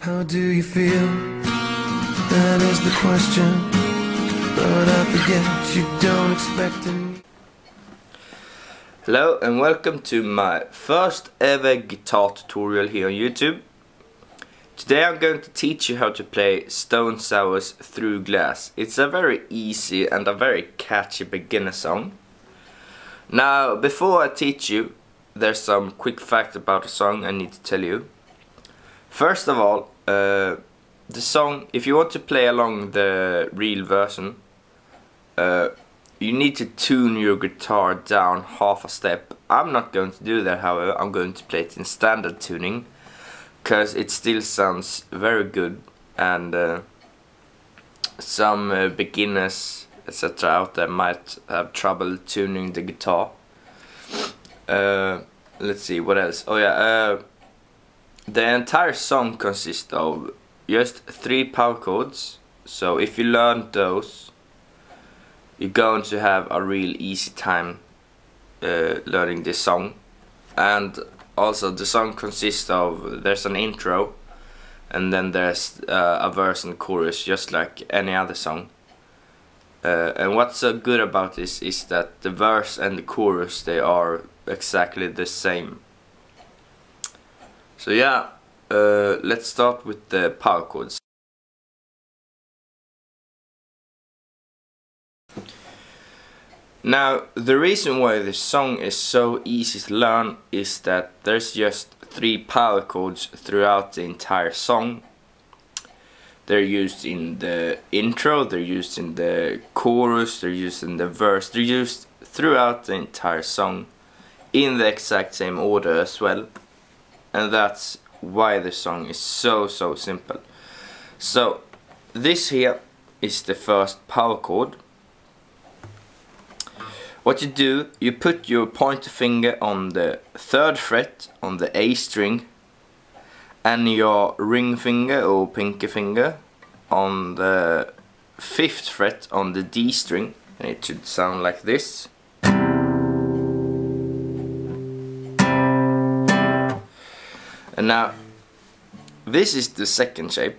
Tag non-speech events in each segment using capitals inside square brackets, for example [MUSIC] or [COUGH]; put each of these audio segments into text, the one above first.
How do you feel? That is the question. But I forget you don't expect it. Hello and welcome to my first ever guitar tutorial here on YouTube. Today I'm going to teach you how to play Stone Sour's Through Glass. It's a very easy and a very catchy beginner song. Now before I teach you, there's some quick facts about the song I need to tell you. First of all, uh, the song, if you want to play along the real version, uh, you need to tune your guitar down half a step. I'm not going to do that however, I'm going to play it in standard tuning because it still sounds very good and uh, some uh, beginners etc out there might have trouble tuning the guitar. Uh, let's see what else. Oh yeah, uh, the entire song consists of just three power chords. So if you learn those, you're going to have a real easy time uh, learning this song. And also the song consists of there's an intro and then there's uh, a verse and chorus just like any other song. Uh, and what's so good about this is that the verse and the chorus they are exactly the same. So yeah, uh, let's start with the power chords. Now, the reason why this song is so easy to learn is that there's just three power chords throughout the entire song. They're used in the intro, they're used in the chorus, they're used in the verse, they're used throughout the entire song in the exact same order as well. And that's why the song is so so simple. So, this here is the first power chord what you do, you put your pointer finger on the third fret on the A string and your ring finger or pinky finger on the fifth fret on the D string and it should sound like this. And now this is the second shape.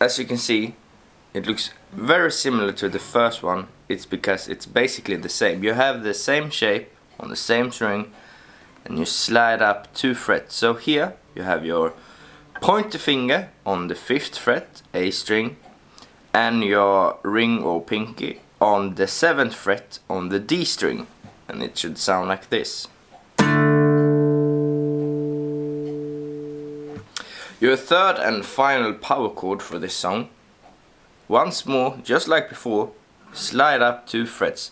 As you can see it looks very similar to the first one. It's because it's basically the same. You have the same shape on the same string and you slide up two frets. So here you have your pointer finger on the fifth fret, A string, and your ring or pinky on the seventh fret on the D string. And it should sound like this. Your third and final power chord for this song once more, just like before, slide up two frets.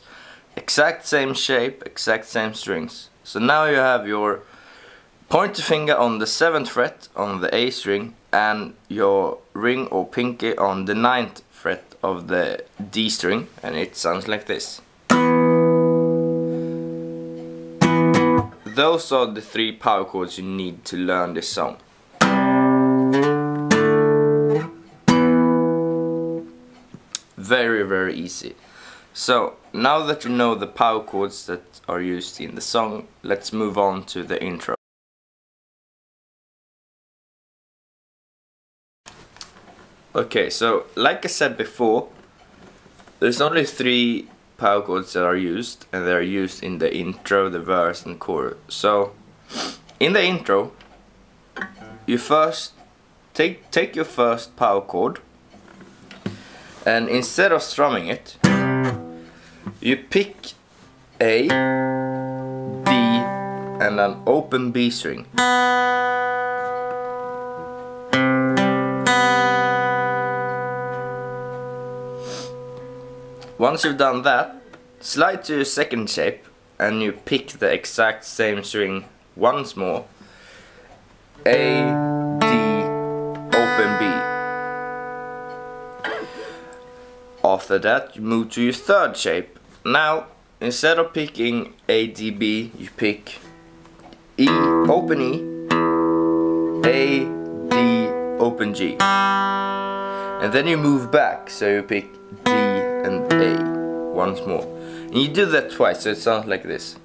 Exact same shape, exact same strings. So now you have your pointer finger on the 7th fret on the A string and your ring or pinky on the ninth fret of the D string and it sounds like this. Those are the three power chords you need to learn this song. Very very easy. So now that you know the power chords that are used in the song let's move on to the intro. Okay so like I said before there's only three power chords that are used and they're used in the intro, the verse and chorus. So in the intro you first take take your first power chord and instead of strumming it you pick A, D and an open B string Once you've done that, slide to your second shape and you pick the exact same string once more. A, After that you move to your third shape. Now instead of picking A, D, B you pick E, open E, A, D, open G. And then you move back so you pick D and A once more. And you do that twice so it sounds like this.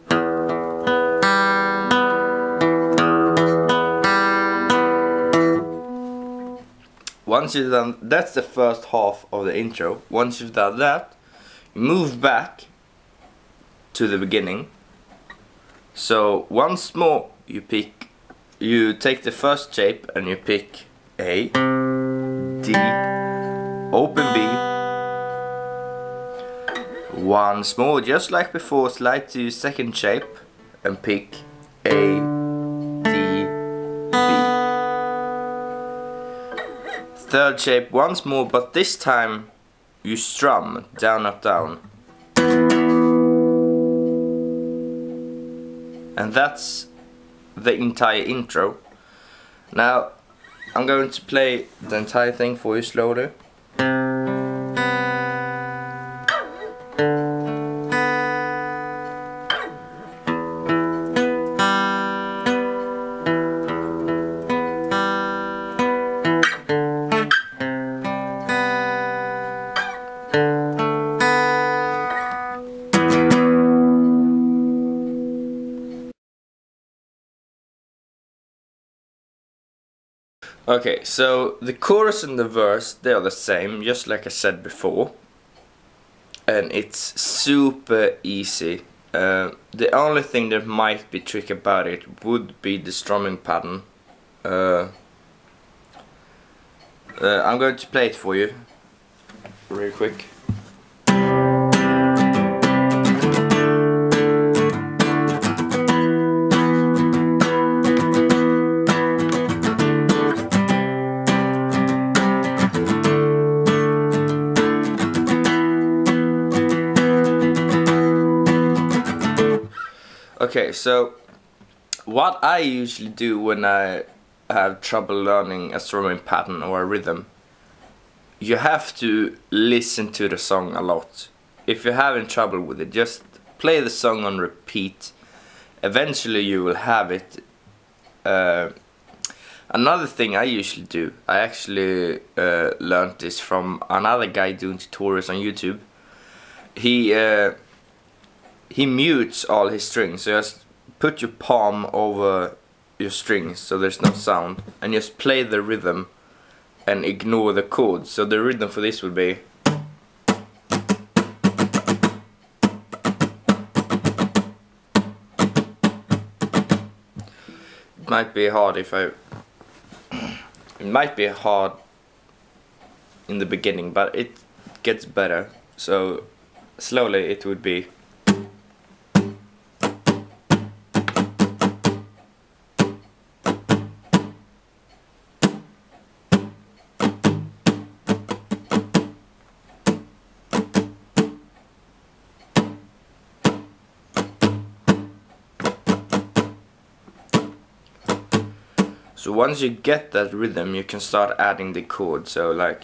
Once you've done that's the first half of the intro. Once you've done that, you move back to the beginning. So once more you pick you take the first shape and you pick A D open B once more just like before slide to second shape and pick A third shape once more but this time you strum down up down. And that's the entire intro. Now I'm going to play the entire thing for you slowly Okay, so the chorus and the verse, they are the same, just like I said before. And it's super easy. Uh, the only thing that might be tricky about it would be the strumming pattern. Uh, uh, I'm going to play it for you, real quick. Okay, so what I usually do when I have trouble learning a strumming pattern or a rhythm, you have to listen to the song a lot. If you're having trouble with it, just play the song on repeat. Eventually you will have it. Uh, another thing I usually do, I actually uh, learned this from another guy doing tutorials on YouTube. He uh, he mutes all his strings. So just put your palm over your strings so there's no sound and just play the rhythm and ignore the chords. So the rhythm for this would be It might be hard if I [CLEARS THROAT] it might be hard in the beginning but it gets better so slowly it would be So once you get that rhythm, you can start adding the chords. So like